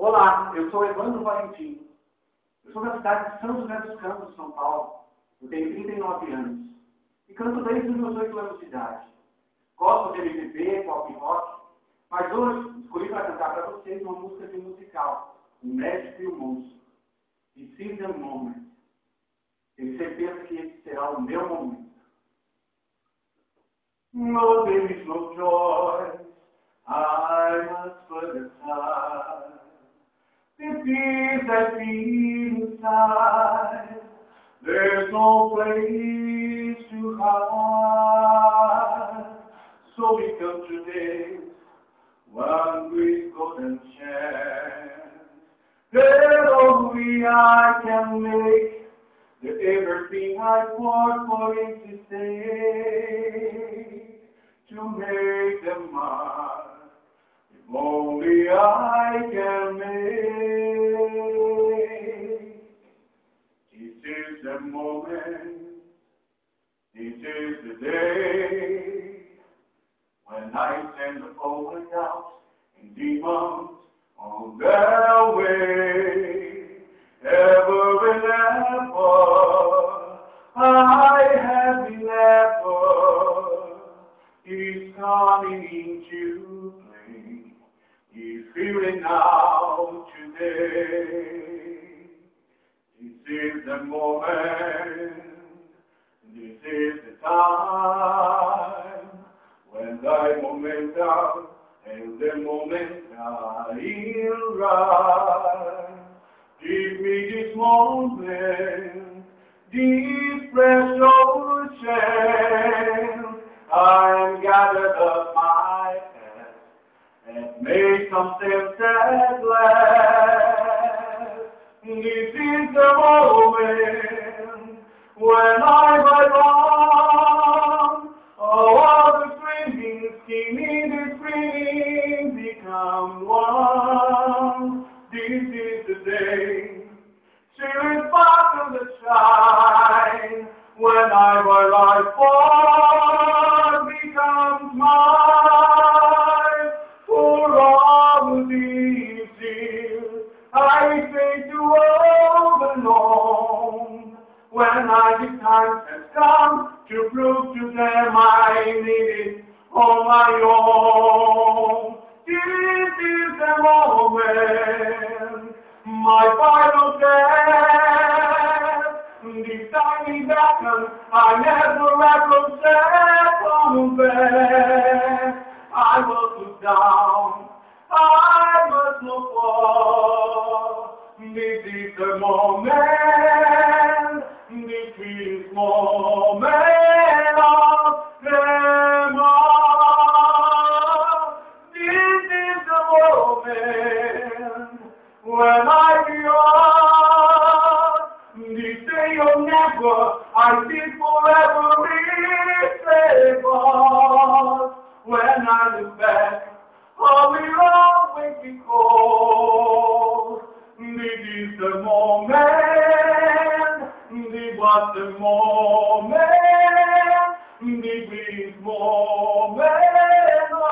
Olá, eu sou Evandro Valentim. Eu sou da cidade de São José dos Campos, São Paulo. Eu tenho 39 anos. E canto desde os meus 8 anos de idade. Gosto de MPB, pop rock, mas hoje escolhi para cantar para vocês uma música de musical, O Médico e o Monstro, de Cynthia Moment. Tenho certeza que esse será o meu momento. No, there is no joy, I must put aside. The I feel inside, there's no place to hide. So we come today, one great golden chance. That only I can make that everything I fought for him to say, to make them mine, if only I can make. This is the day, when I send the out and demons on their way. Ever and ever, I have been ever. He's coming into play. He's feeling now today. This is the moment. This is the time when thy moment out and the moment I rise. Give me this moment, this precious chance. I'm gathered up my past and made some steps at last. This is the moment dreaming, scheming, this dreaming become one. This is the day, cheering spark of the shine, when I will I fall becomes mine. For all these years, I say to all alone, when I the time has come to prove to them I need it on my own. This is the moment, my final death. This tiny beckon, I never ever set on bed. I will look down, I must not fall. This is the moment, this is moment moment when I beyond the day of never, I see forever favor. When I look back, I will always be called. This is the moment, this was the moment, this is the moment.